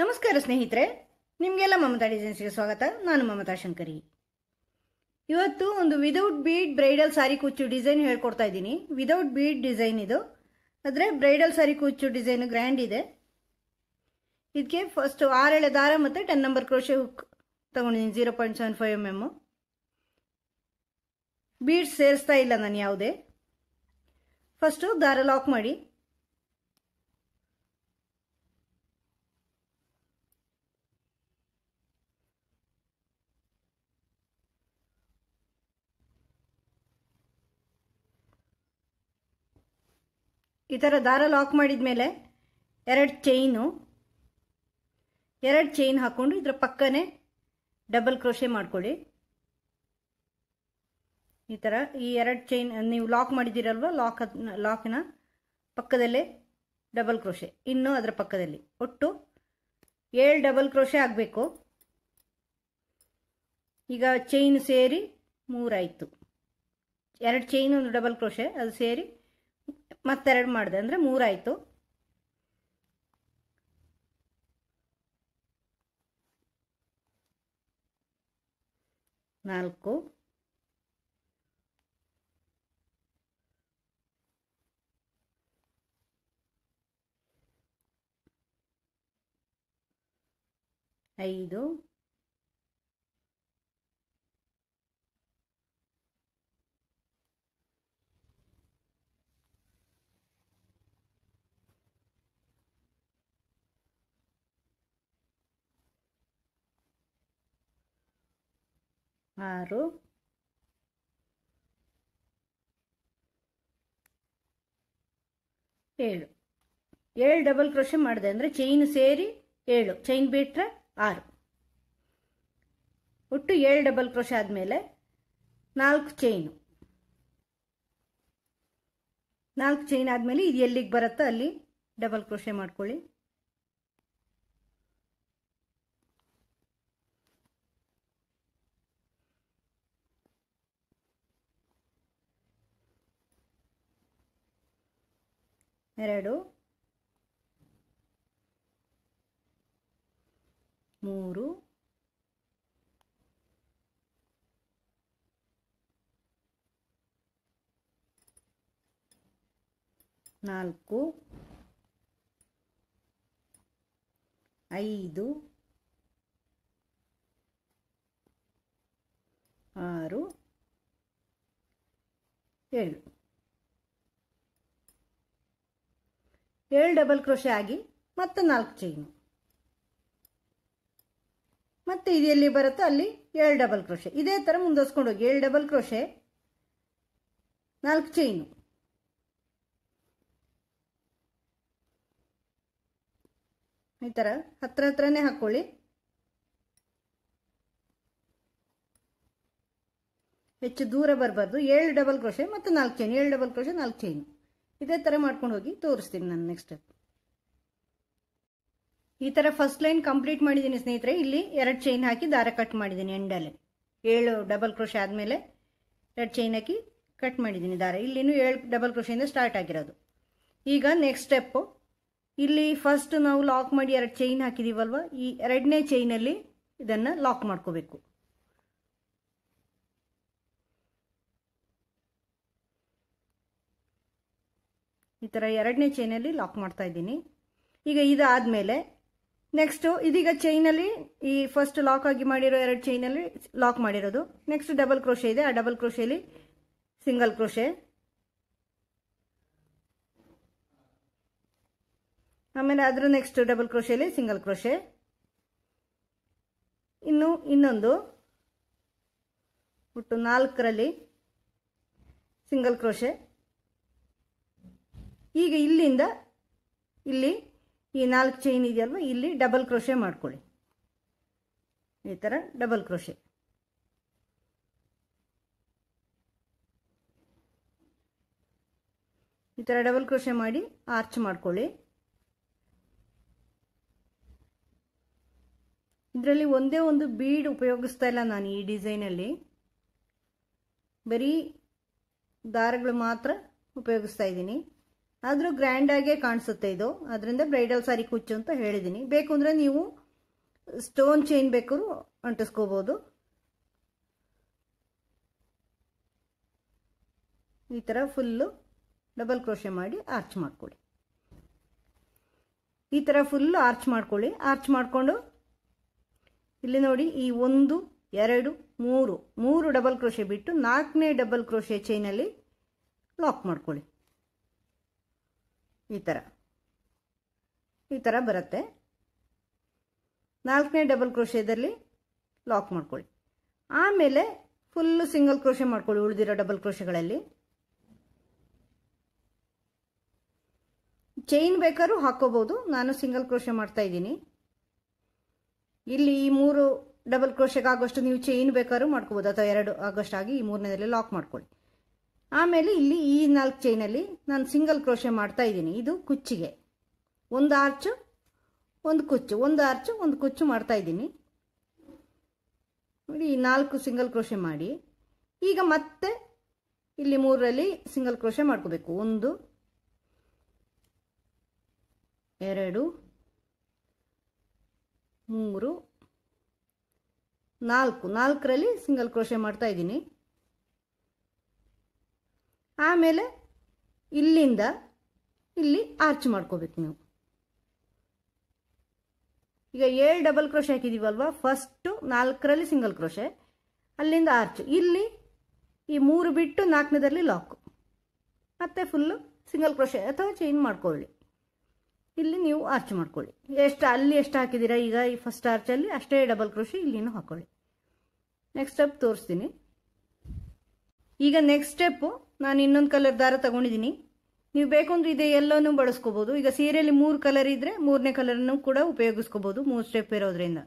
ನಮಸ್ಕಾರ ಸ್ನೇಹಿತರೆ, ನಿಮಗೆಲ್ಲ ಮಮತಾ ಡಿಸೈನ್ಸ್ಗೆ ಸ್ವಾಗತ. ನಾನು ಮಮತಾ ಶಂಕರಿ. ಇವತ್ತು ಒಂದು ವಿದೌಟ್ ಬೀಡ್ ಬ್ರೈಡಲ್ ಸಾರಿ ಕುಚ್ಚು ಡಿಸೈನ್ ಹೇಳ್ಕೊಡ್ತಾ ಇದ್ದೀನಿ. ವಿದೌಟ್ ಬೀಡ್ ಡಿಸೈನ್ ಇದು. ಆದರೆ ಬ್ರೈಡಲ್ ಸಾರಿ ಕುಚ್ಚು ಡಿಸೈನ್ ಗ್ರ್ಯಾಂಡ್ ಇದೆ. ಇದಕ್ಕೆ ಫಸ್ಟ್ ಆರೇಳೆ ದಾರ ಮತ್ತು ಟೆನ್ ನಂಬರ್ ಕ್ರೋಶೆ ಹುಕ್ ತೊಗೊಂಡಿದ್ದೀನಿ zero point seven five M M beads ಸೇರಿಸ್ತಾ ಇಲ್ಲ ನಾನು ಯಾವುದೇ. ಫಸ್ಟು ದಾರ ಲಾಕ್ ಮಾಡಿ. ಈ ಥರ ದಾರ ಲಾಕ್ ಮಾಡಿದ ಮೇಲೆ ಎರಡು ಚೈನು ಎರಡು ಚೈನ್ ಹಾಕ್ಕೊಂಡು ಇದರ ಪಕ್ಕನೇ ಡಬಲ್ ಕ್ರೋಶೆ ಮಾಡ್ಕೊಳ್ಳಿ. ಈ ಥರ ಈ ಎರಡು ಚೈನ್ ನೀವು ಲಾಕ್ ಮಾಡಿದ್ದೀರಲ್ವ ಲಾಕ್ ಲಾಕಿನ ಪಕ್ಕದಲ್ಲೇ ಡಬಲ್ ಕ್ರೋಶೆ ಇನ್ನು ಅದರ ಪಕ್ಕದಲ್ಲಿ. ಒಟ್ಟು ಏಳು ಡಬಲ್ ಕ್ರೋಶೆ ಆಗಬೇಕು. ಈಗ ಚೈನ್ ಸೇರಿ ಮೂರಾಯಿತು ಎರಡು ಚೈನ್ ಒಂದು ಡಬಲ್ ಕ್ರೋಶೆ ಅದು ಸೇರಿ ಮತ್ತೆರಡು ಮಾಡಿದೆ ಅಂದರೆ ಮೂರಾಯಿತು. ನಾಲ್ಕು. ಐದು. ಆರು. ಏಳು. ಏಳು ಡಬಲ್ ಕ್ರೋಶೆ ಮಾಡಿದೆ ಅಂದರೆ ಚೈನ್ ಸೇರಿ ಏಳು. ಚೈನ್ ಬಿಟ್ಟರೆ ಆರು. ಒಟ್ಟು ಏಳು ಡಬಲ್ ಕ್ರೋಶೆ ಆದಮೇಲೆ ನಾಲ್ಕು ಚೈನು ನಾಲ್ಕು ಚೈನ್ ಆದಮೇಲೆ ಇದು ಎಲ್ಲಿಗೆ ಬರುತ್ತೋ ಅಲ್ಲಿ ಡಬಲ್ ಕ್ರೋಶೆ ಮಾಡ್ಕೊಳ್ಳಿ. ಎರಡು ಮೂರು ನಾಲ್ಕು ಐದು ಆರು ಏಳು ಏಳು ಡಬಲ್ ಕ್ರೋಶೆ ಆಗಿ ಮತ್ತೆ ನಾಲ್ಕು ಚೈನು ಮತ್ತೆ ಇದು ಎಲ್ಲಿ ಬರುತ್ತೋ? ಅಲ್ಲಿ ಏಳು ಡಬಲ್ ಕ್ರೋಶೆ. ಇದೇ ಥರ ಮುಂದುವರ್ಸ್ಕೊಂಡು ಹೋಗಿ. ಏಳು ಡಬಲ್ ಕ್ರೋಶೆ, ನಾಲ್ಕು ಚೈನು ಈ ಥರ ಹತ್ರ ಹತ್ರನೇ ಹಾಕ್ಕೊಳ್ಳಿ ಹೆಚ್ಚು ದೂರ ಬರಬಾರ್ದು. ಏಳು ಡಬಲ್ ಕ್ರೋಶೆ ಮತ್ತು ನಾಲ್ಕು ಚೈನ್ ಏಳು ಡಬಲ್ ಕ್ರೋಶೆ, ನಾಲ್ಕು ಚೈನು ಇದೇ ಥರ ಮಾಡ್ಕೊಂಡು ಹೋಗಿ ತೋರಿಸ್ತೀನಿ ನಾನು ನೆಕ್ಸ್ಟ್ ಈ ಥರ ಫಸ್ಟ್ ಲೈನ್ ಕಂಪ್ಲೀಟ್ ಮಾಡಿದ್ದೀನಿ ಸ್ನೇಹಿತರೆ. ಇಲ್ಲಿ ಎರಡು ಚೈನ್ ಹಾಕಿ ದಾರ ಕಟ್ ಮಾಡಿದ್ದೀನಿ ಎಂಡಲ್ಲಿ. ಏಳು ಡಬಲ್ ಕ್ರೋಶೆ ಆದಮೇಲೆ ಎರಡು ಚೈನ್ ಹಾಕಿ ಕಟ್ ಮಾಡಿದ್ದೀನಿ ದಾರ. ಇಲ್ಲಿನೂ ಏಳು ಡಬಲ್ ಕ್ರೋಶೆಯಿಂದ ಸ್ಟಾರ್ಟ್ ಆಗಿರೋದು. ಈಗ ನೆಕ್ಸ್ಟ್ ಸ್ಟೆಪ್ಪು ಇಲ್ಲಿ ಫಸ್ಟ್ ನಾವು ಲಾಕ್ ಮಾಡಿ ಎರಡು ಚೈನ್ ಹಾಕಿದ್ದೀವಲ್ವ ಈ ಎರಡನೇ ಚೈನಲ್ಲಿ ಇದನ್ನು ಲಾಕ್ ಮಾಡ್ಕೋಬೇಕು. ಈ ಥರ ಎರಡನೇ ಚೈನಲ್ಲಿ ಲಾಕ್ ಮಾಡ್ತಾ ಇದ್ದೀನಿ. ಈಗ ಇದಾದಮೇಲೆ ನೆಕ್ಸ್ಟು ಇದೀಗ ಚೈನಲ್ಲಿ ಈ ಫಸ್ಟ್ ಲಾಕ್ ಆಗಿ ಮಾಡಿರೋ ಎರಡು ಚೈನಲ್ಲಿ ಲಾಕ್ ಮಾಡಿರೋದು. ನೆಕ್ಸ್ಟ್ ಡಬಲ್ ಕ್ರೋಶೆ ಇದೆ. ಆ ಡಬಲ್ ಕ್ರೋಶೆಯಲ್ಲಿ ಸಿಂಗಲ್ ಕ್ರೋಶೆ ಆಮೇಲೆ ಅದರ ನೆಕ್ಸ್ಟ್ ಡಬಲ್ ಕ್ರೋಶೆಯಲ್ಲಿ ಸಿಂಗಲ್ ಕ್ರೋಶೆ ಇನ್ನು ಇನ್ನೊಂದು ಒಟ್ಟು ನಾಲ್ಕರಲ್ಲಿ ಸಿಂಗಲ್ ಕ್ರೋಶೆ ಈಗ ಇಲ್ಲಿಂದ ಇಲ್ಲಿ ಈ ನಾಲ್ಕು ಚೈನ್ ಇದೆಯಲ್ವ? ಇಲ್ಲಿ ಡಬಲ್ ಕ್ರೋಶೆ ಮಾಡ್ಕೊಳ್ಳಿ. ಈ ಥರ ಡಬಲ್ ಕ್ರೋಶೆ ಈ ಥರ ಡಬಲ್ ಕ್ರೋಶೆ ಮಾಡಿ ಆರ್ಚ್ ಮಾಡ್ಕೊಳ್ಳಿ. ಇದರಲ್ಲಿ ಒಂದೇ ಒಂದು ಬೀಡ್ ಉಪಯೋಗಿಸ್ತಾ ಇಲ್ಲ ನಾನು ಈ ಡಿಸೈನಲ್ಲಿ ಬರೀ ದಾರಗಳು ಮಾತ್ರ ಉಪಯೋಗಿಸ್ತಾ ಇದ್ದೀನಿ. ಆದರೂ ಗ್ರ್ಯಾಂಡಾಗೇ ಕಾಣಿಸುತ್ತೆ ಇದು. ಅದರಿಂದ ಬ್ರೈಡಲ್ ಸಾರಿ ಕುಚ್ಚು ಅಂತ ಹೇಳಿದ್ದೀನಿ ಬೇಕು ಅಂದರೆ ನೀವು ಸ್ಟೋನ್ ಚೈನ್ ಬೇಕಾದ್ರೂ ಅಂಟಿಸ್ಕೋಬೋದು. ಈ ಥರ ಫುಲ್ಲು ಡಬಲ್ ಕ್ರೋಶೆ ಮಾಡಿ ಆರ್ಚ್ ಮಾಡ್ಕೊಳ್ಳಿ. ಈ ಥರ ಫುಲ್ಲು ಆರ್ಚ್ ಮಾಡ್ಕೊಳ್ಳಿ. ಆರ್ಚ್ ಮಾಡಿಕೊಂಡು ಇಲ್ಲಿ ನೋಡಿ ಈ ಒಂದು, ಎರಡು, ಮೂರು ಮೂರು ಡಬಲ್ ಕ್ರೋಶೆ ಬಿಟ್ಟು ನಾಲ್ಕನೇ ಡಬಲ್ ಕ್ರೋಶೆ ಚೈನಲ್ಲಿ ಲಾಕ್ ಮಾಡ್ಕೊಳ್ಳಿ. ಈ ಥರ ಈ ಥರ ಬರುತ್ತೆ. ನಾಲ್ಕನೇ ಡಬಲ್ ಕ್ರೋಶೆದಲ್ಲಿ ಲಾಕ್ ಮಾಡ್ಕೊಳ್ಳಿ. ಆಮೇಲೆ ಫುಲ್ಲು ಸಿಂಗಲ್ ಕ್ರೋಶೆ ಮಾಡ್ಕೊಳ್ಳಿ ಉಳಿದಿರೋ ಡಬಲ್ ಕ್ರೋಶೆಗಳಲ್ಲಿ ಚೈನ್ ಬೇಕಾದ್ರೂ ಹಾಕೋಬಹುದು ನಾನು ಸಿಂಗಲ್ ಕ್ರೋಶೆ ಮಾಡ್ತಾ ಇದ್ದೀನಿ. ಇಲ್ಲಿ ಈ ಮೂರು ಡಬಲ್ ಕ್ರೋಶೆಗೆ ನೀವು ಚೈನ್ ಬೇಕಾದ್ರೂ ಮಾಡ್ಕೋಬೋದು. ಅಥವಾ ಎರಡು ಆಗೋಷ್ಟಾಗಿ ಈ ಮೂರನೇದಲ್ಲಿ ಲಾಕ್ ಮಾಡ್ಕೊಳ್ಳಿ. ಆಮೇಲೆ ಇಲ್ಲಿ ಈ ನಾಲ್ಕು ಚೈನಲ್ಲಿ ನಾನು ಸಿಂಗಲ್ ಕ್ರೋಶೆ ಮಾಡ್ತಾ ಇದ್ದೀನಿ. ಇದು ಕುಚ್ಚಿಗೆ. ಒಂದು ಆರ್ಚು ಒಂದು ಕುಚ್ಚು. ಒಂದು ಆರ್ಚು ಒಂದು ಕುಚ್ಚು ಮಾಡ್ತಾ ಇದ್ದೀನಿ. ನೋಡಿ, ಈ ನಾಲ್ಕು ಸಿಂಗಲ್ ಕ್ರೋಶೆ ಮಾಡಿ. ಈಗ ಮತ್ತೆ ಇಲ್ಲಿ ಮೂರರಲ್ಲಿ ಸಿಂಗಲ್ ಕ್ರೋಶೆ ಮಾಡ್ಕೋಬೇಕು. ಒಂದು, ಎರಡು, ಮೂರು, ನಾಲ್ಕು. ನಾಲ್ಕರಲ್ಲಿ ಸಿಂಗಲ್ ಕ್ರೋಶೆ ಮಾಡ್ತಾ ಇದ್ದೀನಿ. ಆಮೇಲೆ ಇಲ್ಲಿಂದ ಇಲ್ಲಿ ಆರ್ಚ್ ಮಾಡ್ಕೋಬೇಕು ನೀವು. ಈಗ ಏಳು ಡಬಲ್ ಕ್ರೋಶೆ ಹಾಕಿದ್ದೀವಲ್ವ ಫಸ್ಟು ನಾಲ್ಕರಲ್ಲಿ ಸಿಂಗಲ್ ಕ್ರೋಶೆ ಅಲ್ಲಿಂದ ಆರ್ಚ್ ಇಲ್ಲಿ ಈ ಮೂರು ಬಿಟ್ಟು ನಾಲ್ಕನೇದರಲ್ಲಿ ಲಾಕು ಮತ್ತೆ ಫುಲ್ಲು ಸಿಂಗಲ್ ಕ್ರೋಶೆ ಅಥವಾ ಚೈನ್ ಮಾಡ್ಕೊಳ್ಳಿ. ಇಲ್ಲಿ ನೀವು ಆರ್ಚ್ ಮಾಡ್ಕೊಳ್ಳಿ. ಎಷ್ಟು, ಅಲ್ಲಿ ಎಷ್ಟು ಹಾಕಿದ್ದೀರಾ ಈಗ ಈ ಫಸ್ಟ್ ಆರ್ಚಲ್ಲಿ ಅಷ್ಟೇ ಡಬಲ್ ಕ್ರೋಶಿ ಇಲ್ಲಿನೂ ಹಾಕೊಳ್ಳಿ. ನೆಕ್ಸ್ಟ್ ಸ್ಟೆಪ್ ತೋರಿಸ್ತೀನಿ. ಈಗ ನೆಕ್ಸ್ಟ್ ಸ್ಟೆಪ್ಪು ನಾನು ಇನ್ನೊಂದು ಕಲರ್ ದಾರ ತಗೊಂಡಿದ್ದೀನಿ ನೀವು ಬೇಕು ಅಂದರೆ ಇದೆ ಎಲ್ಲನೂ ಬಳಸ್ಕೋಬೋದು. ಈಗ ಸೀರೆಯಲ್ಲಿ ಮೂರು ಕಲರ್ ಇದ್ದರೆ ಮೂರನೇ ಕಲರನ್ನು ಕೂಡ ಉಪಯೋಗಿಸ್ಕೋಬೋದು ಮೂರು ಸ್ಟೆಪ್ ಇರೋದ್ರಿಂದ.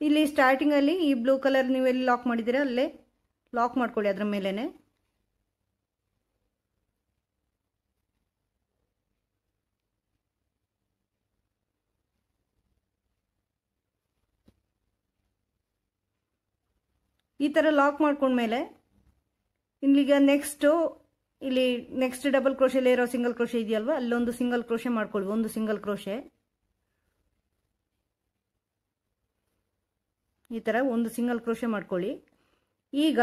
ಇಲ್ಲಿ ಸ್ಟಾರ್ಟಿಂಗಲ್ಲಿ ಈ ಬ್ಲೂ ಕಲರ್ ನೀವು ಎಲ್ಲಿ ಲಾಕ್ ಮಾಡಿದ್ದೀರಾ, ಅಲ್ಲೇ ಲಾಕ್ ಮಾಡ್ಕೊಳ್ಳಿ ಅದರ ಮೇಲೇ ಈ ಥರ ಲಾಕ್ ಮಾಡ್ಕೊಂಡ್ಮೇಲೆ ಇಲ್ಲಿಗ ನೆಕ್ಸ್ಟು ಇಲ್ಲಿ ನೆಕ್ಸ್ಟ್ ಡಬಲ್ ಕ್ರೋಶೆಲ್ಲಿ ಇರೋ ಸಿಂಗಲ್ ಕ್ರೋಶೆ ಇದೆಯಲ್ವ? ಅಲ್ಲೊಂದು ಸಿಂಗಲ್ ಕ್ರೋಶೆ ಮಾಡ್ಕೊಳ್ಳಿ ಒಂದು ಸಿಂಗಲ್ ಕ್ರೋಶೆ ಈ ಥರ ಒಂದು ಸಿಂಗಲ್ ಕ್ರೋಶೆ ಮಾಡ್ಕೊಳ್ಳಿ. ಈಗ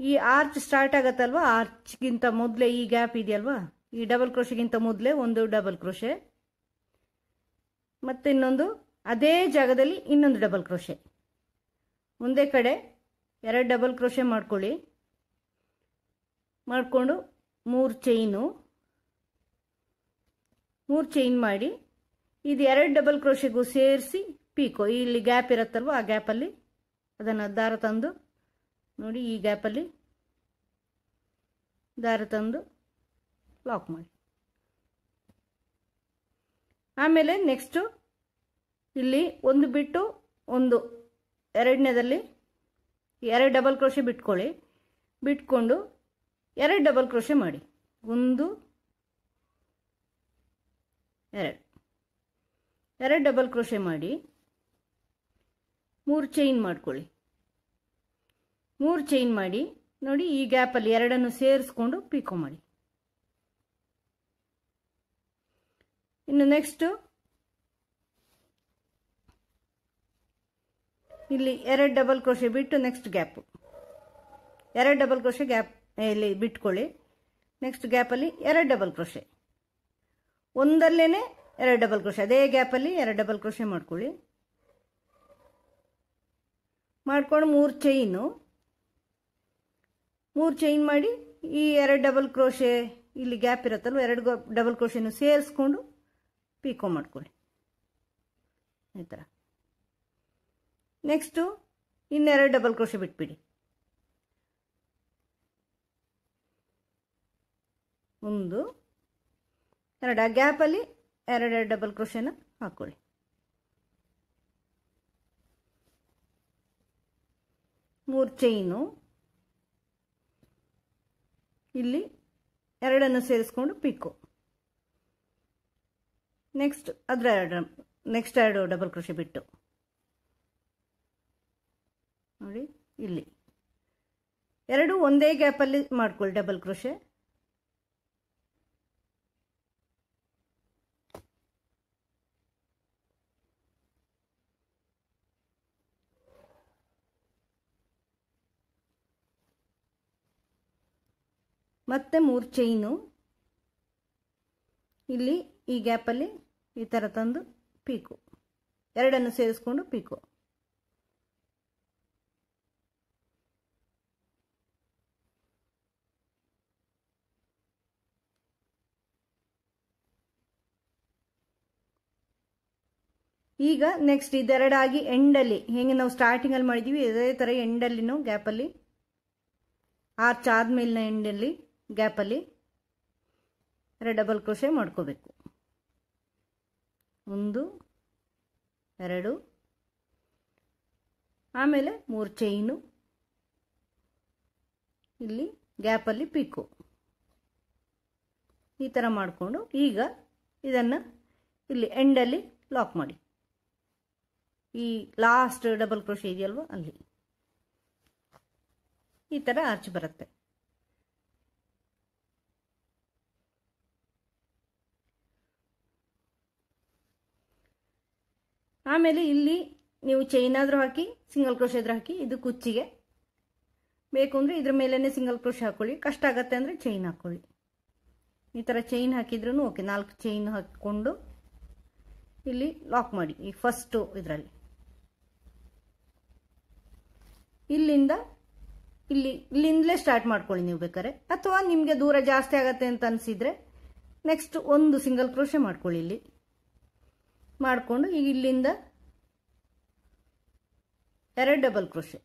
ಈ ಆರ್ಚ್ ಸ್ಟಾರ್ಟ್ ಆಗತ್ತಲ್ವ? ಆರ್ಚ್ಗಿಂತ ಮೊದಲೇ ಈ ಗ್ಯಾಪ್ ಇದೆಯಲ್ವಾ? ಈ ಡಬಲ್ ಕ್ರೋಶೆಗಿಂತ ಮೊದಲೇ ಒಂದು ಡಬಲ್ ಕ್ರೋಶೆ ಮತ್ತು ಇನ್ನೊಂದು, ಅದೇ ಜಾಗದಲ್ಲಿ ಇನ್ನೊಂದು ಡಬಲ್ ಕ್ರೋಶೆ ಒಂದೇ ಕಡೆ ಎರಡು ಡಬಲ್ ಕ್ರೋಶೆ ಮಾಡ್ಕೊಳ್ಳಿ. ಮಾಡಿಕೊಂಡು ಮೂರು ಚೈನು ಮೂರು ಚೈನ್ ಮಾಡಿ ಇದು ಎರಡು ಡಬಲ್ ಕ್ರೋಶೆಗೂ ಸೇರಿಸಿ ಪೀಕೋ. ಇಲ್ಲಿ ಗ್ಯಾಪ್ ಇರುತ್ತಲ್ವ, ಆ ಗ್ಯಾಪಲ್ಲಿ ಅದನ್ನು ದಾರ ತಂದು, ನೋಡಿ ಈ ಗ್ಯಾಪಲ್ಲಿ ದಾರ ತಂದು ಲಾಕ್ ಮಾಡಿ. ಆಮೇಲೆ ನೆಕ್ಸ್ಟು ಇಲ್ಲಿ ಒಂದು ಬಿಟ್ಟು ಒಂದು, ಎರಡನೇದಲ್ಲಿ ಎರಡು ಡಬಲ್ ಕ್ರೋಶೆ ಬಿಟ್ಕೊಳ್ಳಿ. ಬಿಟ್ಕೊಂಡು ಎರಡು ಡಬಲ್ ಕ್ರೋಶೆ ಮಾಡಿ. ಒಂದು, ಎರಡು. ಎರಡು ಡಬಲ್ ಕ್ರೋಶೆ ಮಾಡಿ. ಮೂರು ಚೈನ್ ಮಾಡ್ಕೊಳ್ಳಿ. ಮೂರು ಚೈನ್ ಮಾಡಿ. ನೋಡಿ, ಈ ಗ್ಯಾಪಲ್ಲಿ ಎರಡನ್ನು ಸೇರಿಸ್ಕೊಂಡು ಪಿಕೋ ಮಾಡಿ. ಇನ್ನು ನೆಕ್ಸ್ಟು, ಇಲ್ಲಿ ಎರಡು ಡಬಲ್ ಕ್ರೋಶೆ ಬಿಟ್ಟು ನೆಕ್ಸ್ಟ್ ಗ್ಯಾಪು. ಎರಡು ಡಬಲ್ ಕ್ರೋಶೆ ಗ್ಯಾಪ್. ಇಲ್ಲಿ ಬಿಟ್ಕೊಳ್ಳಿ ನೆಕ್ಸ್ಟ್ ಗ್ಯಾಪಲ್ಲಿ ಎರಡು ಡಬಲ್ ಕ್ರೋಶೆ ಒಂದಲ್ಲೇ ಎರಡು ಡಬಲ್ ಕ್ರೋಶೆ ಅದೇ ಗ್ಯಾಪಲ್ಲಿ ಎರಡು ಡಬಲ್ ಕ್ರೋಶೆ ಮಾಡ್ಕೊಳ್ಳಿ. ಮಾಡ್ಕೊಂಡು ಮೂರು ಚೈನು ಮೂರು ಚೈನ್ ಮಾಡಿ ಈ ಎರಡು ಡಬಲ್ ಕ್ರೋಶೆ ಇಲ್ಲಿ ಗ್ಯಾಪ್ ಇರುತ್ತಲ್ವ, ಎರಡು ಡಬಲ್ ಕ್ರೋಶೆನೂ ಸೇರಿಸ್ಕೊಂಡು ಪೀಕೋ ಮಾಡ್ಕೊಳ್ಳಿ. ಈ ಥರ ನೆಕ್ಸ್ಟು ಇನ್ನೆರಡು ಡಬಲ್ ಕ್ರೋಶೆ ಬಿಟ್ಬಿಡಿ. ಒಂದು, ಎರಡು ಆ ಗ್ಯಾಪಲ್ಲಿ ಎರಡು ಡಬಲ್ ಕ್ರೋಶನ ಹಾಕ್ಕೊಳ್ಳಿ ಮೂರು ಚೈನು ಇಲ್ಲಿ ಎರಡನ್ನು ಸೇರಿಸ್ಕೊಂಡು ಪಿಕ್ಕು ನೆಕ್ಸ್ಟ್ ಅದರ ಎರಡು ನೆಕ್ಸ್ಟ್ ಎರಡು ಡಬಲ್ ಕೃಷಿ ಬಿಟ್ಟು. ನೋಡಿ, ಇಲ್ಲಿ. ಎರಡು ಒಂದೇ ಗ್ಯಾಪಲ್ಲಿ ಮಾಡ್ಕೊಳ್ಳಿ ಡಬಲ್ ಕ್ರೋಶೆ ಮತ್ತೆ ಮೂರು ಚೈನು ಇಲ್ಲಿ ಈ ಗ್ಯಾಪಲ್ಲಿ ಈ ಥರ ತಂದು ಪೀಕು. ಎರಡನ್ನು ಸೇರಿಸ್ಕೊಂಡು ಪೀಕು. ಈಗ ನೆಕ್ಸ್ಟ್ ಇದೆರಡಾಗಿ ಎಂಡಲ್ಲಿ ಹೇಗೆ ನಾವು ಸ್ಟಾರ್ಟಿಂಗಲ್ಲಿ ಮಾಡಿದ್ದೀವಿ ಇದೇ ಥರ ಎಂಡಲ್ಲಿನೂ ಗ್ಯಾಪಲ್ಲಿ ಆರ್ಚ್ ಆದಮೇಲಿನ ಎಂಡಲ್ಲಿ ಗ್ಯಾಪಲ್ಲಿ ಎರಡು ಡಬಲ್ ಕ್ರೋಶೆ ಮಾಡ್ಕೋಬೇಕು. ಒಂದು, ಎರಡು, ಆಮೇಲೆ ಮೂರು ಚೈನು. ಇಲ್ಲಿ ಗ್ಯಾಪಲ್ಲಿ ಪೀಕು. ಈ ಥರ ಮಾಡಿಕೊಂಡು ಈಗ ಇದನ್ನು ಇಲ್ಲಿ ಎಂಡಲ್ಲಿ ಲಾಕ್ ಮಾಡಿ. ಈ ಲಾಸ್ಟ್ ಡಬಲ್ ಕ್ರೋಶೆ ಇದೆಯಲ್ವ? ಅಲ್ಲಿ. ಈ ಥರ ಆರ್ಚ್ ಬರುತ್ತೆ. ಆಮೇಲೆ ಇಲ್ಲಿ ನೀವು ಚೈನ್ ಆದರೂ ಹಾಕಿ, ಸಿಂಗಲ್ ಕ್ರೋಶ್ ಆದರೂ ಹಾಕಿ, ಇದು ಕುಚ್ಚಿಗೆ. ಬೇಕು ಅಂದರೆ ಇದ್ರ ಮೇಲೇ ಸಿಂಗಲ್ ಕ್ರೋಶ್ ಹಾಕ್ಕೊಳ್ಳಿ ಕಷ್ಟ ಆಗತ್ತೆ ಅಂದರೆ ಚೈನ್ ಹಾಕ್ಕೊಳ್ಳಿ ಈ ಥರ ಚೈನ್ ಹಾಕಿದ್ರೂ ಓಕೆ ನಾಲ್ಕು ಚೈನ್ ಹಾಕ್ಕೊಂಡು ಇಲ್ಲಿ ಲಾಕ್ ಮಾಡಿ. ಈ ಫಸ್ಟು ಇದರಲ್ಲಿ. ಇಲ್ಲಿಂದ, ಇಲ್ಲಿ, ಇಲ್ಲಿಂದಲೇ ಸ್ಟಾರ್ಟ್ ಮಾಡ್ಕೊಳ್ಳಿ ನೀವು ಬೇಕಾದ್ರೆ. ಅಥವಾ ನಿಮಗೆ ದೂರ ಜಾಸ್ತಿ ಆಗತ್ತೆ ಅಂತ ಅನಿಸಿದರೆ ನೆಕ್ಸ್ಟ್ ಒಂದು ಸಿಂಗಲ್ ಕ್ರೋಶೆ ಮಾಡ್ಕೊಳ್ಳಿ ಇಲ್ಲಿ. ಮಾಡಿಕೊಂಡು ಈಗ ಇಲ್ಲಿಂದ ಎರಡು ಡಬಲ್ ಕ್ರೋಶೆ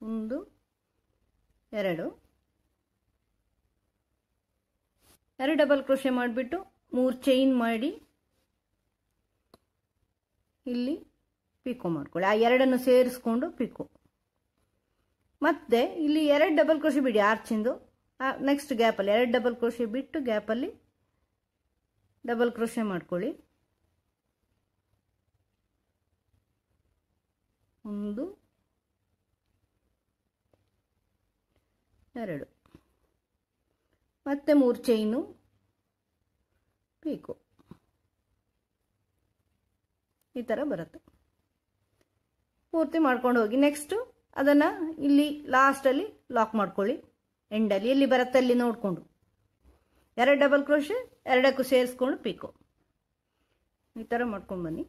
ಒಂದು, ಎರಡು. ಎರಡು ಡಬಲ್ ಕ್ರೋಶೆ ಮಾಡಿಬಿಟ್ಟು ಮೂರು ಚೈನ್ ಮಾಡಿ ಇಲ್ಲಿ ಪಿಕೋ ಮಾಡ್ಕೊಳ್ಳಿ. ಆ ಎರಡನ್ನು ಸೇರಿಸ್ಕೊಂಡು ಪಿಕೋ ಮತ್ತೆ ಇಲ್ಲಿ ಎರಡು ಡಬಲ್ ಕ್ರೋಶೆ ಬಿಡಿ ಆರ್ಚಿಂದು ನೆಕ್ಸ್ಟ್ ಗ್ಯಾಪಲ್ಲಿ ಎರಡು ಡಬಲ್ ಕ್ರೋಶೆ ಬಿಟ್ಟು ಗ್ಯಾಪಲ್ಲಿ ಡಬಲ್ ಕ್ರೋಶೆ ಮಾಡ್ಕೊಳ್ಳಿ. ಒಂದು, ಎರಡು. ಮತ್ತೆ ಮೂರು ಚೈನು ಪೀಕು ಈ ಥರ ಬರುತ್ತೆ. ಪೂರ್ತಿ ಮಾಡ್ಕೊಂಡು ಹೋಗಿ ನೆಕ್ಸ್ಟು ಅದನ್ನು ಇಲ್ಲಿ ಲಾಸ್ಟಲ್ಲಿ ಲಾಕ್ ಮಾಡ್ಕೊಳ್ಳಿ. ಎಂಡಲ್ಲಿ ಎಲ್ಲಿ ಬರುತ್ತೆ ಅಲ್ಲಿ ನೋಡಿಕೊಂಡು. ಎರಡು ಡಬಲ್ ಕ್ರೋಶೆ ಎರಡಕ್ಕೂ ಸೇರಿಸ್ಕೊಂಡು ಪೀಕು. ಈ ಥರ ಮಾಡ್ಕೊಂಡು ಬನ್ನಿ.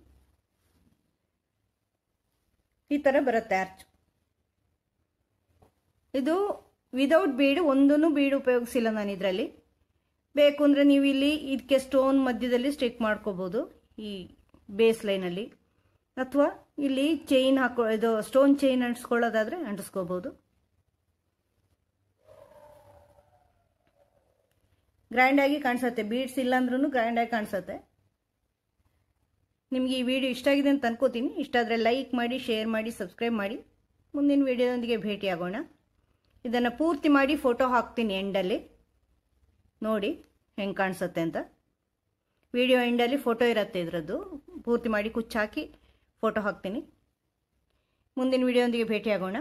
ಈ ಥರ ಬರುತ್ತೆ ಆರ್ಚ್ ಇದು ವಿದೌಟ್ ಬೀಡ್ ಒಂದೂ ಬೀಡ್ ಉಪಯೋಗಿಸಿಲ್ಲ ನಾನು ಇದರಲ್ಲಿ. ಬೇಕು ಅಂದರೆ ನೀವು ಇಲ್ಲಿ ಇದಕ್ಕೆ ಸ್ಟೋನ್ ಮಧ್ಯದಲ್ಲಿ ಸ್ಟಿಕ್ ಮಾಡ್ಕೋಬೋದು, ಈ ಬೇಸ್ ಲೈನಲ್ಲಿ ಅಥವಾ ಇಲ್ಲಿ ಚೈನ್ ಹಾಕೋ, ಇದು ಸ್ಟೋನ್ ಚೈನ್ ಅಂಟಿಸ್ಕೊಳ್ಳೋದಾದರೆ ಅಂಟಿಸ್ಕೋಬೋದು. ಗ್ರ್ಯಾಂಡಾಗಿ ಕಾಣಿಸುತ್ತೆ. ಬೀಡ್ಸ್ ಇಲ್ಲಾಂದ್ರೂ ಗ್ರ್ಯಾಂಡಾಗಿ ಕಾಣಿಸುತ್ತೆ. ನಿಮಗೆ ಈ ವಿಡಿಯೋ ಇಷ್ಟ ಆಗಿದೆ ಅಂತ ಅನ್ಕೋತೀನಿ. ಇಷ್ಟ ಆದರೆ ಲೈಕ್ ಮಾಡಿ ಶೇರ್ ಮಾಡಿ ಸಬ್ಸ್ಕ್ರೈಬ್ ಮಾಡಿ. ಮುಂದಿನ ವಿಡಿಯೋದೊಂದಿಗೆ ಭೇಟಿಯಾಗೋಣ. ಇದನ್ನು ಪೂರ್ತಿ ಮಾಡಿ ಫೋಟೋ ಹಾಕ್ತೀನಿ ಎಂಡಲ್ಲಿ ನೋಡಿ ಹೆಂಗೆ ಕಾಣಿಸುತ್ತೆ ಅಂತ. ವಿಡಿಯೋ ಎಂಡಲ್ಲಿ ಫೋಟೋ ಇರುತ್ತೆ ಇದರದ್ದು. ಪೂರ್ತಿ ಮಾಡಿ ಕುಚ್ಚಾಕಿ ಫೋಟೋ ಹಾಕ್ತೀನಿ. ಮುಂದಿನ ವಿಡಿಯೋದೊಂದಿಗೆ ಭೇಟಿಯಾಗೋಣ.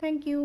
Thank you